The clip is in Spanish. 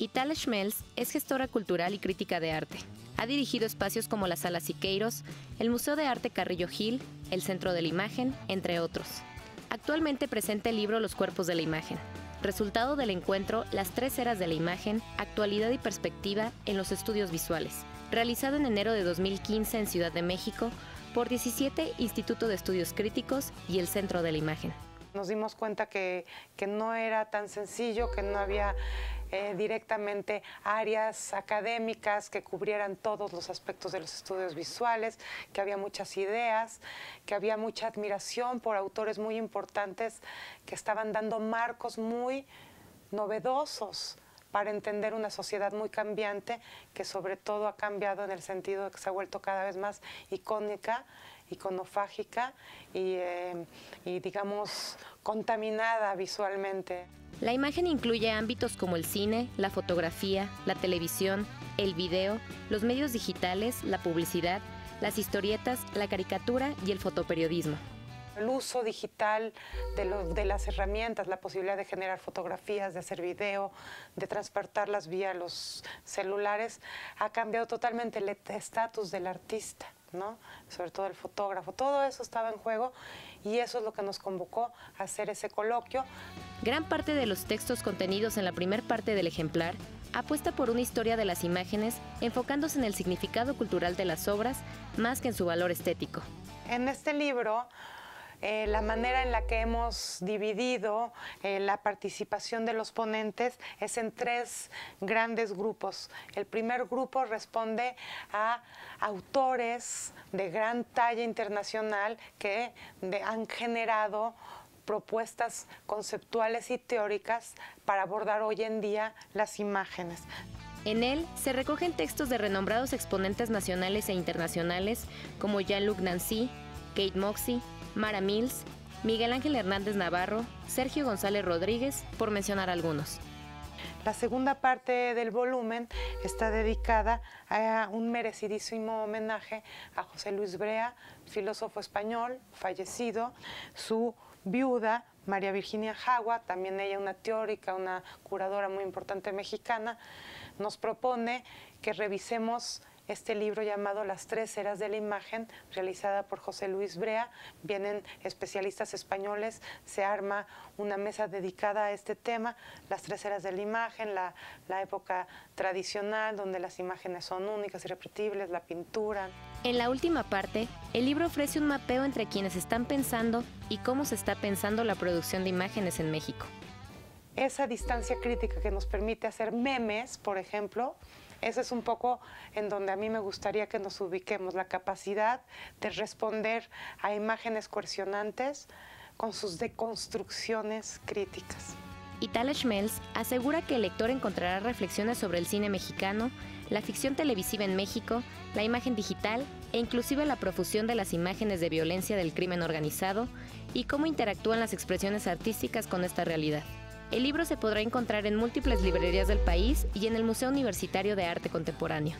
Itala Schmelz es gestora cultural y crítica de arte. Ha dirigido espacios como la Sala Siqueiros, el Museo de Arte Carrillo Gil, el Centro de la Imagen, entre otros. Actualmente presenta el libro Los Cuerpos de la Imagen, resultado del encuentro Las Tres Eras de la Imagen, Actualidad y Perspectiva en los Estudios Visuales, realizado en enero de 2015 en Ciudad de México por 17 Instituto de Estudios Críticos y el Centro de la Imagen. Nos dimos cuenta que, que no era tan sencillo, que no había eh, directamente áreas académicas que cubrieran todos los aspectos de los estudios visuales, que había muchas ideas, que había mucha admiración por autores muy importantes que estaban dando marcos muy novedosos para entender una sociedad muy cambiante que sobre todo ha cambiado en el sentido de que se ha vuelto cada vez más icónica, iconofágica y, eh, y digamos contaminada visualmente. La imagen incluye ámbitos como el cine, la fotografía, la televisión, el video, los medios digitales, la publicidad, las historietas, la caricatura y el fotoperiodismo el uso digital de, las herramientas, la posibilidad de generar fotografías, de hacer video, de transportarlas vía los celulares, ha cambiado totalmente el estatus del artista. ¿No? sobre todo el fotógrafo, todo eso estaba en juego y eso es lo que nos convocó a hacer ese coloquio. Gran parte de los textos contenidos en la primera parte del ejemplar apuesta por una historia de las imágenes enfocándose en el significado cultural de las obras más que en su valor estético. En este libro eh, la manera en la que hemos dividido eh, la participación de los ponentes es en tres grandes grupos. El primer grupo responde a autores de gran talla internacional que han generado propuestas conceptuales y teóricas para abordar hoy en día las imágenes. En él se recogen textos de renombrados exponentes nacionales e internacionales como Jean-Luc Nancy, Kate Moxie, Mara Mills, Miguel Ángel Hernández Navarro, Sergio González Rodríguez, por mencionar algunos. La segunda parte del volumen está dedicada a un merecidísimo homenaje a José Luis Brea, filósofo español fallecido, su viuda María Virginia Jagua, también ella una teórica, una curadora muy importante mexicana, nos propone que revisemos este libro llamado Las tres eras de la imagen, realizada por José Luis Brea. Vienen especialistas españoles, se arma una mesa dedicada a este tema, las tres eras de la imagen, la, la época tradicional, donde las imágenes son únicas y repetibles, la pintura. En la última parte, el libro ofrece un mapeo entre quienes están pensando y cómo se está pensando la producción de imágenes en México. Esa distancia crítica que nos permite hacer memes, por ejemplo, ese es un poco en donde a mí me gustaría que nos ubiquemos, la capacidad de responder a imágenes coercionantes con sus deconstrucciones críticas. Itala Schmelz asegura que el lector encontrará reflexiones sobre el cine mexicano, la ficción televisiva en México, la imagen digital e inclusive la profusión de las imágenes de violencia del crimen organizado y cómo interactúan las expresiones artísticas con esta realidad. El libro se podrá encontrar en múltiples librerías del país y en el Museo Universitario de Arte Contemporáneo.